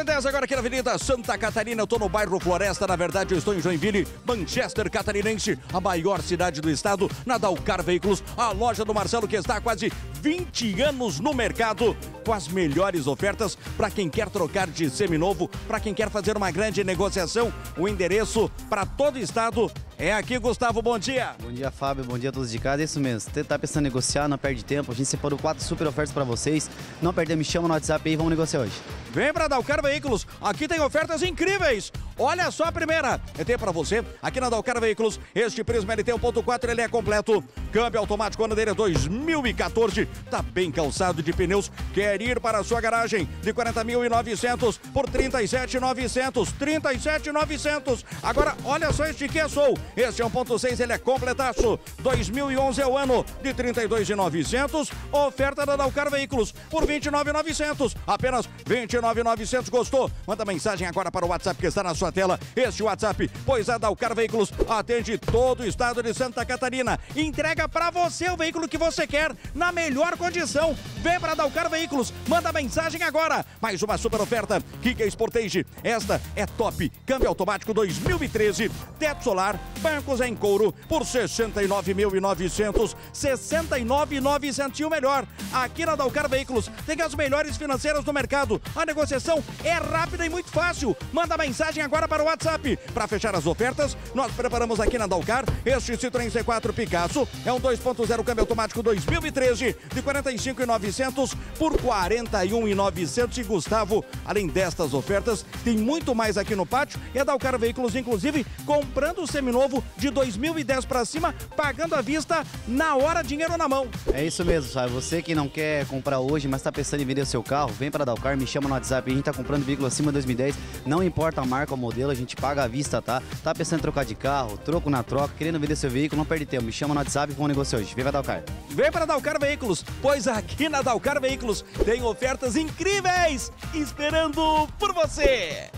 Começa agora aqui na Avenida Santa Catarina. Eu tô no bairro Floresta, na verdade eu estou em Joinville, Manchester Catarinense, a maior cidade do estado, na Dalcar Veículos, a loja do Marcelo que está há quase 20 anos no mercado, com as melhores ofertas para quem quer trocar de seminovo, para quem quer fazer uma grande negociação. O endereço para todo o estado é aqui, Gustavo. Bom dia. Bom dia, Fábio. Bom dia a todos de casa. É isso mesmo. Você tá pensando em negociar, não perde tempo. A gente separou quatro super ofertas para vocês. Não perder, me chama no WhatsApp aí vamos negociar hoje. Vem para Dalcar Veículos, aqui tem ofertas incríveis. Olha só a primeira, eu tenho para você, aqui na Dalcar Veículos, este Prisma LT 1.4, ele é completo. Câmbio automático, ano dele é 2014, tá bem calçado de pneus, quer ir para a sua garagem? De 40.900 por 37.900, 37.900. Agora, olha só este que é Soul, este é 1.6, ele é completaço, 2011 é o ano. De 32.900, oferta da Dalcar Veículos por 29.900, apenas 29 99900 gostou? Manda mensagem agora para o WhatsApp que está na sua tela. Este WhatsApp, pois a Dalcar Veículos atende todo o estado de Santa Catarina. Entrega para você o veículo que você quer na melhor condição. Vem para Dalcar Veículos, manda mensagem agora. Mais uma super oferta. Kika Sportage, esta é top. Câmbio automático 2013, teto solar, bancos em couro por 69.900, 69.900 e o melhor. Aqui na Dalcar Veículos tem as melhores financeiras do mercado. A negociação é rápida e muito fácil. Manda mensagem agora para o WhatsApp. Para fechar as ofertas, nós preparamos aqui na Dalcar este Citroën C4 Picasso. É um 2.0 câmbio automático 2013 de 45.900 por 41.900. E Gustavo, além destas ofertas, tem muito mais aqui no pátio. E a Dalcar Veículos, inclusive, comprando o seminovo de 2010 para cima, pagando à vista na hora, dinheiro na mão. É isso mesmo, sabe? Você que não quer comprar hoje, mas está pensando em vender seu carro, vem para a Dalcar, me chama no WhatsApp. A gente tá comprando veículo acima de 2010. Não importa a marca modelo, a gente paga à vista, tá? Tá pensando em trocar de carro, troco na troca, querendo vender seu veículo, não perde tempo. Me chama no WhatsApp e vamos negociar hoje. Vem pra Dalcar. Vem para Dalcar Veículos, pois aqui na Dalcar Veículos tem ofertas incríveis esperando por você.